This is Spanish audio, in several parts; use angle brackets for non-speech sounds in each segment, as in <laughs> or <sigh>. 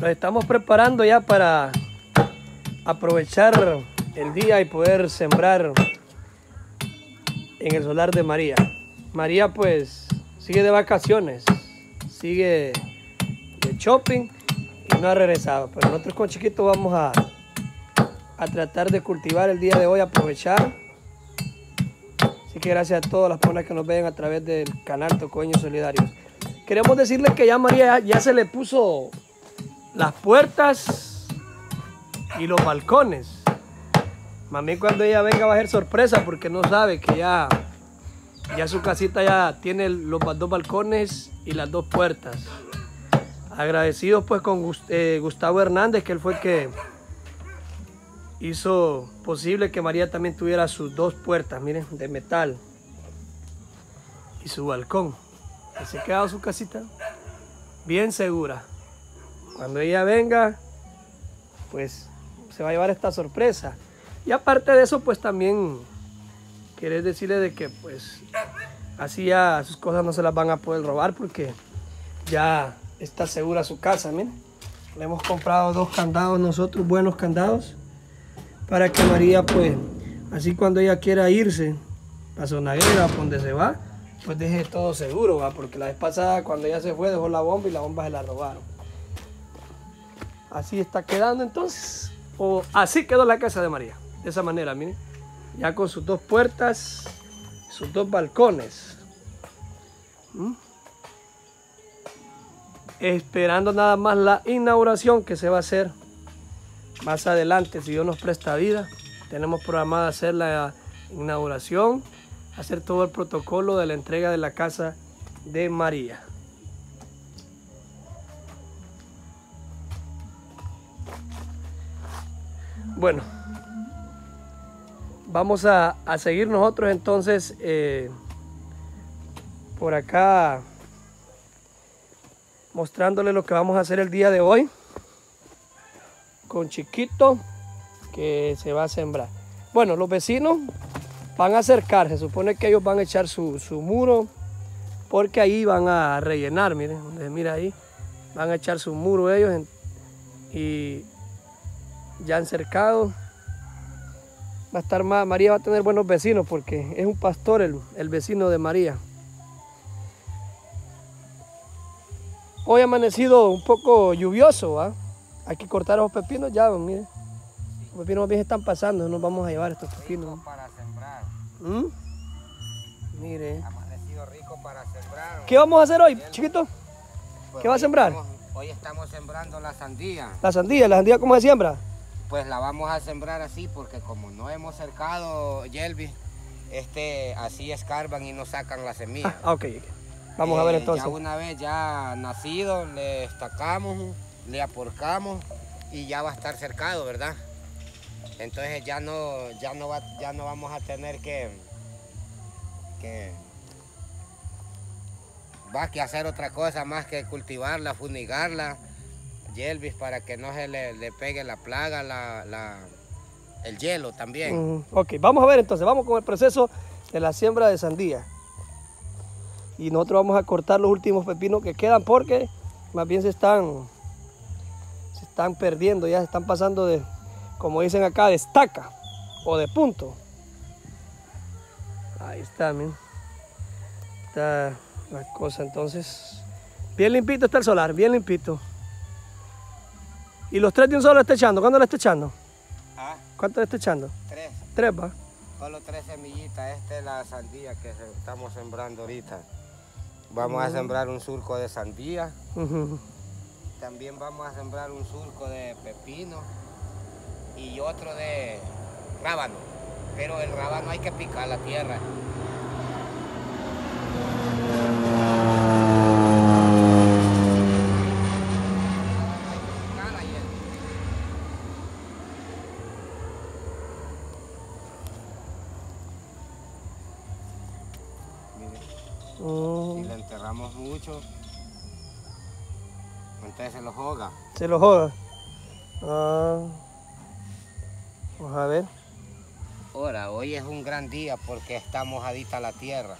Nos estamos preparando ya para aprovechar el día y poder sembrar en el solar de María. María pues sigue de vacaciones, sigue de shopping y no ha regresado. Pero nosotros con Chiquito vamos a, a tratar de cultivar el día de hoy, aprovechar. Así que gracias a todas las personas que nos ven a través del canal Tocoños Solidarios. Queremos decirles que ya María ya se le puso las puertas y los balcones. Mami cuando ella venga va a ser sorpresa porque no sabe que ya, ya su casita ya tiene los dos balcones y las dos puertas. Agradecidos pues con eh, Gustavo Hernández que él fue el que hizo posible que María también tuviera sus dos puertas, miren, de metal y su balcón. Ha quedado su casita bien segura. Cuando ella venga, pues se va a llevar esta sorpresa. Y aparte de eso, pues también querés decirle de que pues así ya sus cosas no se las van a poder robar porque ya está segura su casa, miren. Le hemos comprado dos candados nosotros, buenos candados, para que María pues, así cuando ella quiera irse a Zonaguera, donde se va, pues deje todo seguro, ¿va? porque la vez pasada cuando ella se fue dejó la bomba y la bomba se la robaron. Así está quedando entonces, o así quedó la casa de María, de esa manera, miren, ya con sus dos puertas, sus dos balcones. Esperando nada más la inauguración que se va a hacer más adelante, si Dios nos presta vida. Tenemos programada hacer la inauguración hacer todo el protocolo de la entrega de la casa de María. Bueno, vamos a, seguir nosotros entonces eh, por acá mostrándole lo que vamos a hacer el día de hoy con chiquito que se va a sembrar. Bueno, los vecinos van a acercarse, supone que ellos van a echar su, muro, porque ahí van a rellenar, miren, mira ahí, van a echar su muro ellos y ya han cercado. Va a estar más, María va a tener buenos vecinos porque es un pastor el, vecino de María. Hoy ha amanecido un poco lluvioso, ¿va? Hay que cortar los pepinos ya, miren. Los pepinos bien están pasando, nos vamos a llevar estos pepinos. ¿Mm? Mire. Amanecido rico para sembrar. ¿Qué vamos a hacer hoy, chiquito? Pues ¿Qué va a sembrar? hoy estamos sembrando la sandía. ¿La sandía? ¿La sandía cómo se siembra? Pues la vamos a sembrar así porque como no hemos cercado, Yelvi, este, así escarban y no sacan la semilla. <laughs> Ah, ok. Vamos a ver eh, entonces. Ya una vez ya nacido, le destacamos, le aporcamos y ya va a estar cercado, ¿verdad? Entonces ya no, ya no, va, ya no vamos a tener que, que, va que hacer otra cosa más que cultivarla, funigarla, Yelvis, para que no se le, pegue la plaga, la, el hielo también. ok, vamos a ver entonces, vamos con el proceso de la siembra de sandía. Y nosotros vamos a cortar los últimos pepinos que quedan porque más bien se están, se están perdiendo, ya se están pasando de, como dicen acá, de estaca o de punto. Ahí está, miren. Está la cosa entonces. Bien limpito está el solar, bien limpito. ¿Y los tres de un solo le está echando? ¿Cuándo le está echando? ¿Ah? ¿Cuánto le está echando? Tres. Tres, va. Solo tres semillitas. Esta es la sandía que estamos sembrando ahorita. Vamos a mm. sembrar un surco de sandía. También vamos a sembrar un surco de pepino y otro de rábano. Pero el rábano hay que picar la tierra. Se lo joga. Ah. Vamos a ver. Ahora, hoy es un gran día porque está mojadita la tierra.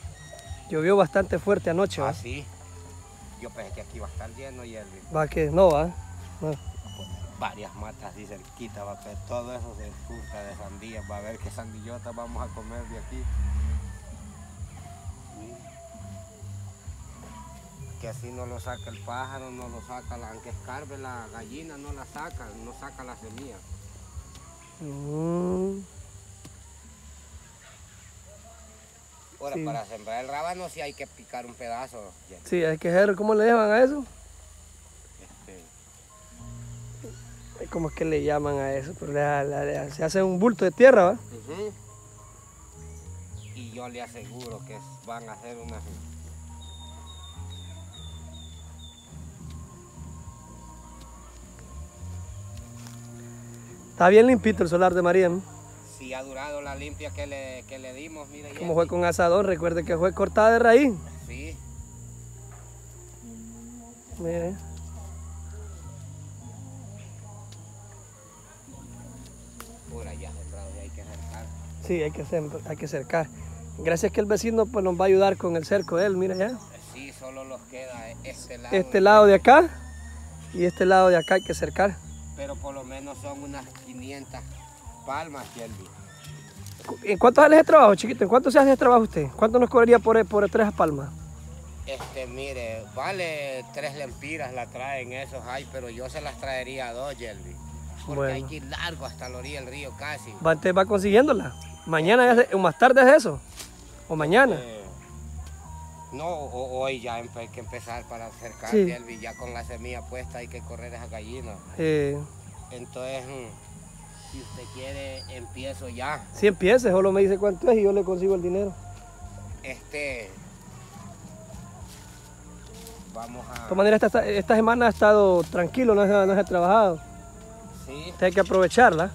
Llovió bastante fuerte anoche. Ah, sí. Yo pensé que aquí va a estar lleno y Va que no, ¿va? Varias matas así cerquita, va a ver todo eso se surca de sandía, va a ver qué sandillotas vamos a comer de aquí. Así no lo saca el pájaro, no lo saca, la, aunque escarbe la gallina, no la saca, no saca la semilla. Mm. Ahora, Sí. para sembrar el rábano sí hay que picar un pedazo. Sí, hay que ver cómo le llaman a eso. Este, ¿Cómo es que le llaman a eso? Pero se hace un bulto de tierra, ¿va? Y yo le aseguro que van a hacer unas... Está bien limpito el solar de María. ¿no? Si ha durado la limpia que le, que le dimos, mire. Como fue con asador, recuerde que fue cortada de raíz. Sí, Mire. pura ya sembrado, ya hay que cercar. Sí, hay que, sem- hay que cercar. Gracias que el vecino pues, nos va a ayudar con el cerco de él, mira ya. Sí, solo nos queda este lado. Este lado de acá y este lado de acá hay que cercar. Pero por lo menos son unas 500 palmas, Kelvin. ¿En cuánto sale ese trabajo, chiquito? ¿En cuánto se hace ese trabajo usted? ¿Cuánto nos cobraría por, por tres palmas? Este, mire, vale tres lempiras la traen esos hay, pero yo se las traería a dos, Jelby. Porque Bueno. hay que ir largo hasta la orilla del río casi. Va, usted va consiguiéndola. Mañana o más tarde es eso. O mañana. Eh, no, o- hoy ya hay que empezar para acercar, Sí. Jelby. Ya con la semilla puesta hay que correr esa gallina. Eh, Entonces, mm, si usted quiere, empiezo ya. si empiece, solo me dice cuánto es y yo le consigo el dinero. Este. Vamos De a. todas maneras, esta, esta semana ha estado tranquilo, no se, no se ha trabajado. Sí, Usted hay que aprovecharla.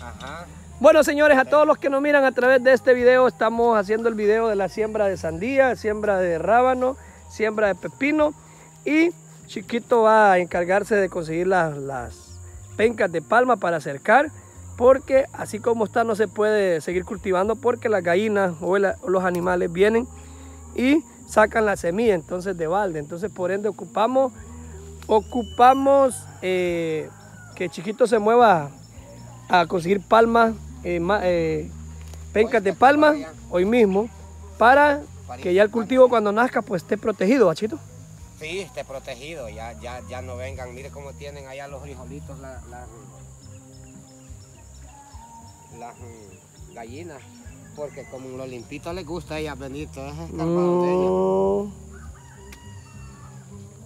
ajá. Bueno, señores, a todos los que nos miran a través de este video, estamos haciendo el video de la siembra de sandía, siembra de rábano, siembra de pepino y Chiquito va a encargarse de conseguir las, las pencas de palma para cercar porque así como está no se puede seguir cultivando porque las gallinas o los animales vienen y sacan la semilla entonces de balde. Entonces por ende ocupamos, ocupamos eh, que Chiquito se mueva a conseguir palmas, eh, ma- eh, pencas de palma hoy mismo para que ya el cultivo cuando nazca pues esté protegido, bachito. Sí, esté protegido, ya, ya, ya no vengan. Mire cómo tienen allá los frijolitos, la- las, las mm, gallinas. Porque como los limpitos les gusta a ellas venir, ellas. Mm.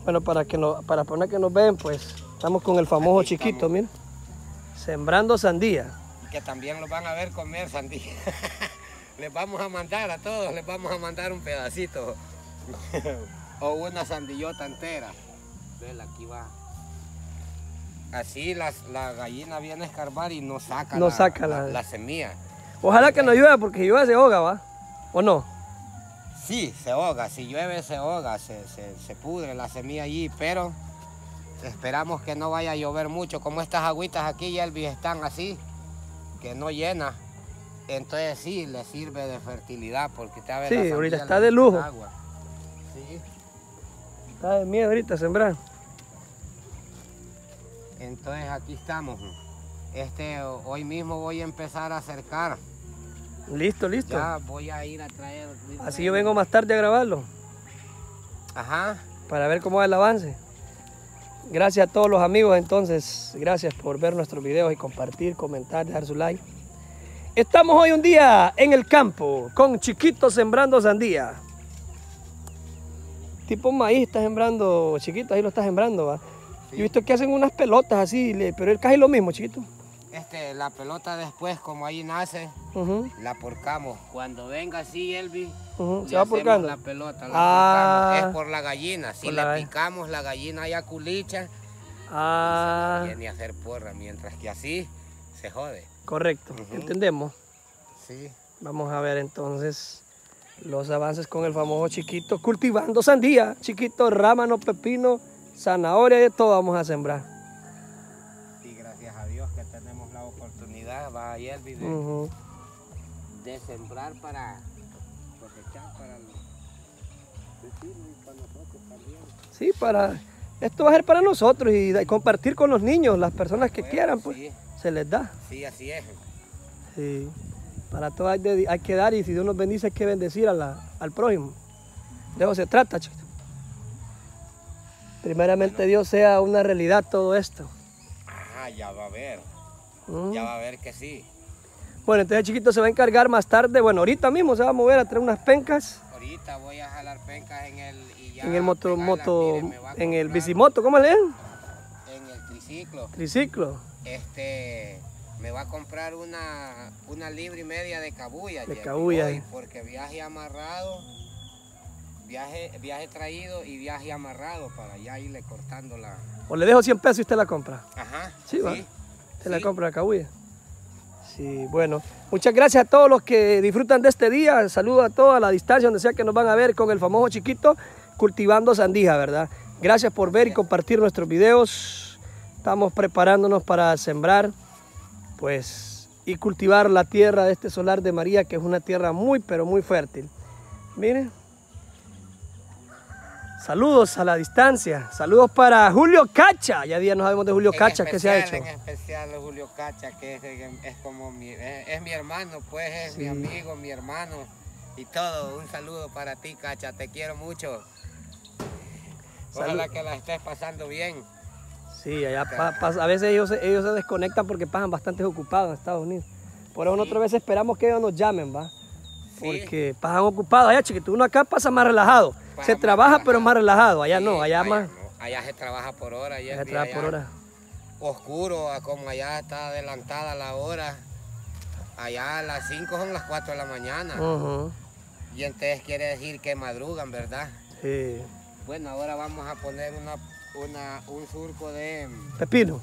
Bueno, para que no, para poner que nos ven, pues estamos con el famoso Aquí chiquito, estamos. mira. Sembrando sandía. Que también los van a ver comer sandía. <laughs> les vamos a mandar a todos, les vamos a mandar un pedacito. <laughs> o una sandillota entera. Vela, aquí va. Así las, la gallina viene a escarbar y no saca, No la, saca la- la semilla. Ojalá que no llueva, porque si llueve se ahoga, ¿va? ¿O no? Sí, se ahoga, si llueve se ahoga, se, se- se pudre la semilla allí, pero esperamos que no vaya a llover mucho. Como estas agüitas aquí, Elvis, están así, que no llena. Entonces sí, le sirve de fertilidad porque ve Sí, la ahorita está de lujo. agua. Sí. Está de miedo ahorita sembrar. Entonces aquí estamos. Este, hoy mismo voy a empezar a acercar. Listo, listo. Ya voy a ir a traer. Así yo vengo más tarde a grabarlo, Ajá. para ver cómo va el avance. Gracias a todos los amigos entonces, gracias por ver nuestros videos y compartir, comentar, dejar su like. Estamos hoy un día en el campo con Chiquito sembrando sandía. Tipo maíz está sembrando, Chiquito, ahí lo está sembrando, ¿va? Yo he visto que hacen unas pelotas así, pero es casi lo mismo, Chiquito. Este, la pelota después, como ahí nace, la porcamos. Cuando venga así, Elvis, ujú, le Se va hacemos porcando. la pelota, la Ah. porcamos. Es por la gallina. Si Por le la picamos la gallina ya culicha, Ah, viene a hacer porra, mientras que así se jode. correcto, entendemos. Sí. Vamos a ver entonces los avances con el famoso chiquito cultivando sandía, chiquito, rámano, pepino, zanahoria, de todo vamos a sembrar. Ahí Elvis, de, sembrar para cosechar para los vecinos y para nosotros también. Sí, para Esto va a ser para nosotros y compartir con los niños, las personas que Bueno, quieran, pues sí. se les da. Sí, así es. Sí. Para todo hay, de- hay que dar y si Dios nos bendice hay que bendecir a la- al prójimo. De eso se trata. Primeramente Dios sea una realidad todo esto. Ajá, ya va a ver. ¿Mm? Ya va a ver que sí. Bueno, entonces chiquito se va a encargar más tarde, bueno, ahorita mismo se va a mover a traer unas pencas Ahorita voy a jalar pencas en el y ya en el moto, mire, en el bicimoto, ¿cómo le llaman? En el triciclo. Triciclo. Este me va a comprar una, una libra y media de cabulla. De cabulla, hoy. Porque viaje amarrado, viaje, viaje traído y viaje amarrado para ya irle cortando la. O le dejo 100 pesos y usted la compra. Ajá. Sí, va. Usted la compra la cabulla. Sí, bueno. Muchas gracias a todos los que disfrutan de este día. Saludos a todos a la distancia, donde sea que nos van a ver con el famoso chiquito cultivando sandía, ¿verdad? Gracias por ver y compartir nuestros videos. Estamos preparándonos para sembrar, pues, y cultivar la tierra de este solar de María, que es una tierra muy, pero muy fértil. Miren. Saludos a la distancia. Saludos para Julio Cacha. Ya día no sabemos de Julio En Cacha, ¿qué se ha hecho? En especial Julio Cacha, que es, es como mi, es, es mi hermano, pues es mi amigo, mi hermano y todo. Un saludo para ti, Cacha, te quiero mucho. Ojalá Salud. que la estés pasando bien. Sí, allá pa- pa- a veces ellos, se- ellos se desconectan porque pasan bastante ocupados en Estados Unidos. Por eso Sí. nosotros a veces esperamos que ellos nos llamen, ¿va? Sí. Porque pasan ocupados allá, chiquito. Uno acá pasa más relajado. Se trabaja, pero más relajado. Allá Sí, no, allá más. no. Allá se trabaja por hora. Allá, es trabaja por hora. Oscuro, como allá está adelantada la hora. Allá a las 5 son las 4 de la mañana. Y entonces quiere decir que madrugan, ¿verdad? sí. Bueno, ahora vamos a poner una, una, un surco de, Pepino.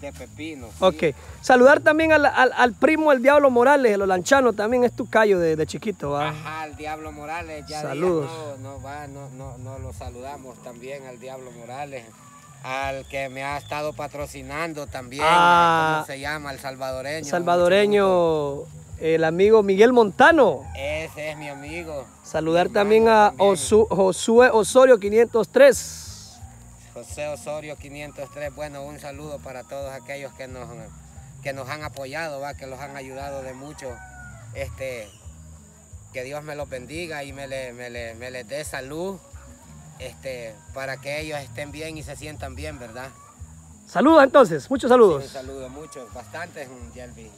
De pepino. ¿sí? Ok. Saludar también al, al- al primo el Diablo Morales, el olanchano, también es tu callo de, de chiquito, ¿va? Ajá, al Diablo Morales, ya Saludos. no, no, va, no, no, no lo saludamos también al Diablo Morales, al que me ha estado patrocinando también, Ah. ¿cómo se llama? El salvadoreño. Salvadoreño, el amigo Miguel Montano. Ese es mi amigo. Saludar Mi también a también. Osu- Josué Osorio 503. José Osorio 503, bueno, un saludo para todos aquellos que nos, que nos han apoyado, ¿va? que los han ayudado de mucho. Este, que Dios me los bendiga y me, le- me, le- me les dé salud este, para que ellos estén bien y se sientan bien, ¿verdad? Saludos entonces, muchos Un saludos. saludo, muchos, bastantes, Yelvi.